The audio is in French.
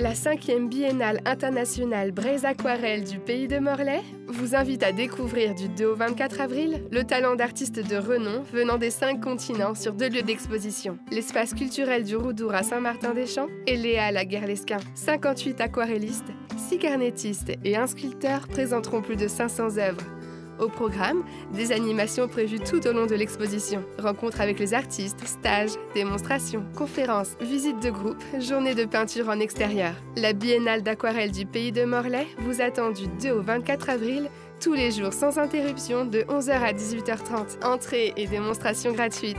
La cinquième biennale internationale Braise Aquarelle du pays de Morlaix vous invite à découvrir du 2 au 24 avril le talent d'artistes de renom venant des cinq continents sur deux lieux d'exposition. L'espace culturel du Roudour à Saint-Martin-des-Champs et Léa la Guerlesquin. 58 aquarellistes, 6 carnétistes et un sculpteur présenteront plus de 500 œuvres. Au programme, des animations prévues tout au long de l'exposition. Rencontres avec les artistes, stages, démonstrations, conférences, visites de groupe, journées de peinture en extérieur. La Biennale d'aquarelle du pays de Morlaix vous attend du 2 au 24 avril, tous les jours sans interruption de 11h à 18h30. Entrée et démonstration gratuite.